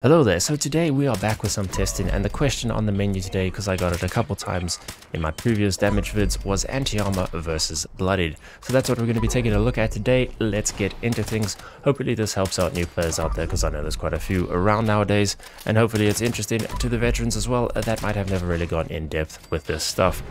Hello there, so today we are back with some testing and the question on the menu today, because I got it a couple times in my previous damage vids, was anti-armor versus bloodied. So that's what we're going to be taking a look at today, let's get into things. Hopefully this helps out new players out there, because I know there's quite a few around nowadays, and hopefully it's interesting to the veterans as well uh, that might have never really gone in depth with this stuff.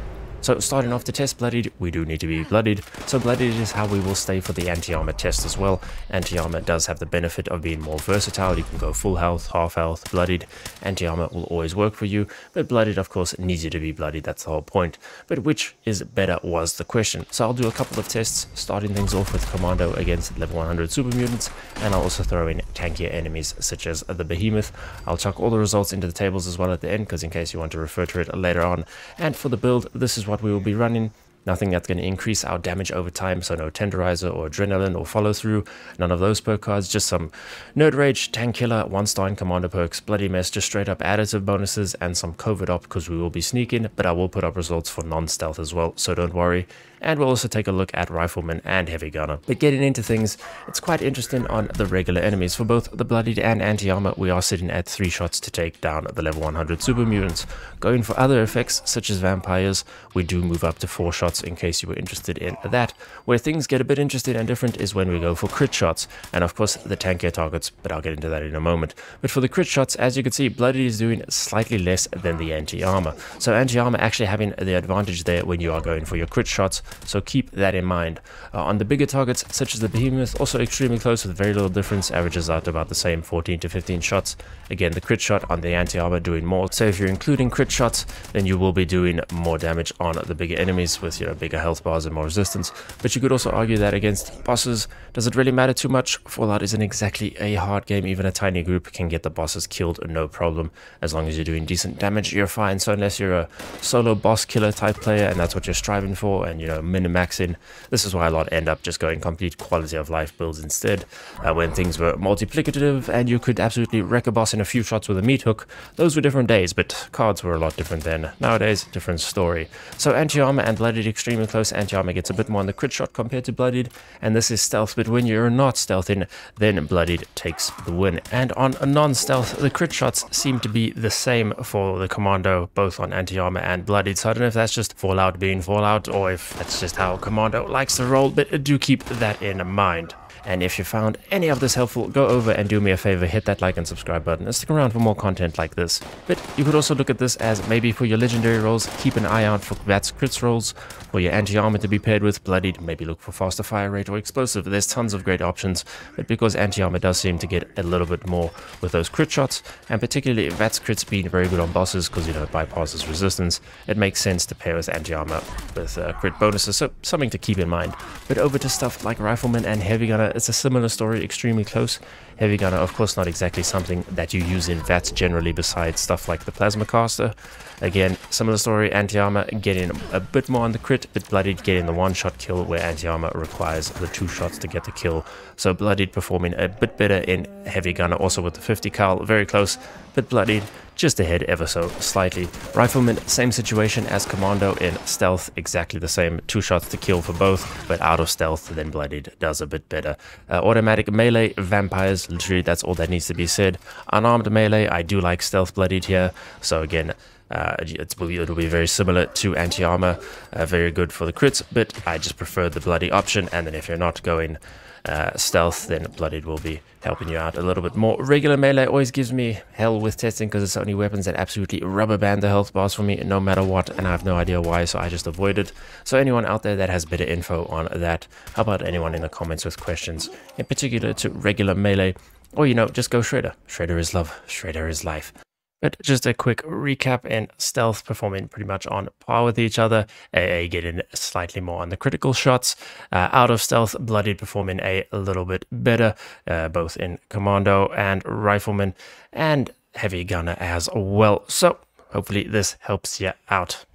So starting off to test Bloodied, we do need to be Bloodied. So Bloodied is how we will stay for the anti-armor test as well. Anti-armor does have the benefit of being more versatile. You can go full health, half health, Bloodied. Anti-armor will always work for you, but Bloodied of course needs you to be Bloodied, that's the whole point. But which is better was the question. So I'll do a couple of tests, starting things off with Commando against level 100 super mutants, and I'll also throw in tankier enemies such as the Behemoth. I'll chuck all the results into the tables as well at the end, because in case you want to refer to it later on. And for the build, this is what we will be running. Nothing that's going to increase our damage over time, so no Tenderizer or Adrenaline or Follow Through, none of those perk cards, just some Nerd Rage, Tank Killer, 1 star and Commando perks, Bloody Mess, just straight up additive bonuses, and some Covert Op because we will be sneaking, but I will put up results for non-stealth as well, so don't worry and we'll also take a look at Rifleman and Heavy Gunner. But getting into things, it's quite interesting on the regular enemies. For both the Bloodied and Anti-Armor, we are sitting at 3 shots to take down the level 100 Super Mutants. Going for other effects, such as Vampires, we do move up to 4 shots in case you were interested in that. Where things get a bit interesting and different is when we go for crit shots, and of course the tankier targets, but I'll get into that in a moment. But for the crit shots, as you can see, Bloodied is doing slightly less than the Anti-Armor. So Anti-Armor actually having the advantage there when you are going for your crit shots, so keep that in mind. Uh, on the bigger targets, such as the Behemoth, also extremely close with very little difference, averages out about the same 14 to 15 shots. Again, the crit shot on the anti-armor doing more, so if you're including crit shots, then you will be doing more damage on the bigger enemies with, you know, bigger health bars and more resistance. But you could also argue that against bosses, does it really matter too much? Fallout isn't exactly a hard game, even a tiny group can get the bosses killed no problem. As long as you're doing decent damage, you're fine. So unless you're a solo boss killer type player and that's what you're striving for and, you know, minimum max in. This is why a lot end up just going complete quality of life builds instead. Uh, when things were multiplicative and you could absolutely wreck a boss in a few shots with a meat hook, those were different days, but cards were a lot different then. Nowadays, different story. So anti-armor and bloodied extremely close. Anti-armor gets a bit more on the crit shot compared to bloodied, and this is stealth, but when you're not stealthing, then bloodied takes the win. And on non-stealth, the crit shots seem to be the same for the commando, both on anti-armor and bloodied, so I don't know if that's just Fallout being Fallout, or if that's just how Commando likes to roll, but do keep that in mind. And if you found any of this helpful, go over and do me a favor, hit that like and subscribe button and stick around for more content like this. But you could also look at this as maybe for your legendary rolls, keep an eye out for VATS crits rolls, for your anti-armor to be paired with bloodied, maybe look for faster fire rate or explosive. There's tons of great options, but because anti-armor does seem to get a little bit more with those crit shots, and particularly VATS crits being very good on bosses because, you know, it bypasses resistance, it makes sense to pair with anti-armor with uh, crit bonuses, so something to keep in mind. But over to stuff like Rifleman and Heavy Gunner, it's a similar story, extremely close. Heavy Gunner, of course, not exactly something that you use in VATS generally besides stuff like the Plasma Caster. Again, similar story, Anti-Armor getting a bit more on the crit, but Bloodied getting the one-shot kill where Anti-Armor requires the two shots to get the kill. So Bloodied performing a bit better in Heavy Gunner, also with the 50 cal, very close, but Bloodied just ahead ever so slightly. Rifleman, same situation as Commando in stealth, exactly the same, two shots to kill for both, but out of stealth, then Bloodied does a bit better. Uh, automatic melee, vampires, literally that's all that needs to be said. Unarmed melee, I do like stealth Bloodied here, so again, uh, it'll be very similar to anti-armor, uh, very good for the crits, but I just prefer the bloody option, and then if you're not going uh, stealth, then Bloodied will be helping you out a little bit more. Regular melee always gives me hell with testing because it's the only weapons that absolutely rubber band the health bars for me no matter what, and I have no idea why, so I just avoid it. So anyone out there that has better info on that, how about anyone in the comments with questions, in particular to regular melee, or you know, just go Shredder. Shredder is love, Shredder is life. But just a quick recap and stealth performing pretty much on par with each other. AA getting slightly more on the critical shots. Uh, out of stealth, Bloodied performing a little bit better, uh, both in Commando and Rifleman, and Heavy Gunner as well. So hopefully this helps you out.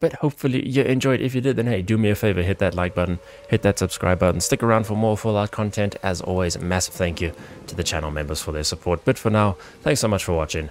But hopefully you enjoyed. If you did, then hey, do me a favor, hit that like button, hit that subscribe button, stick around for more Fallout content. As always, massive thank you to the channel members for their support. But for now, thanks so much for watching